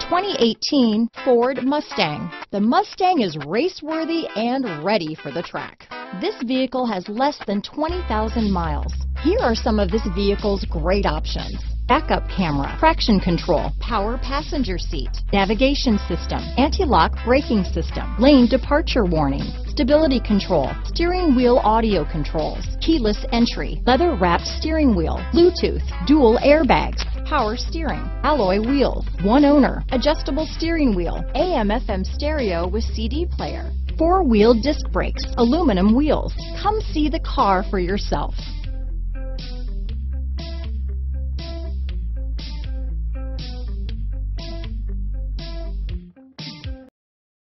2018 Ford Mustang. The Mustang is race-worthy and ready for the track. This vehicle has less than 20,000 miles. Here are some of this vehicle's great options. Backup camera, traction control, power passenger seat, navigation system, anti-lock braking system, lane departure warning, stability control, steering wheel audio controls, keyless entry, leather wrapped steering wheel, Bluetooth, dual airbags, power steering, alloy wheels, one owner, adjustable steering wheel, AM FM stereo with CD player, four-wheel disc brakes, aluminum wheels. Come see the car for yourself.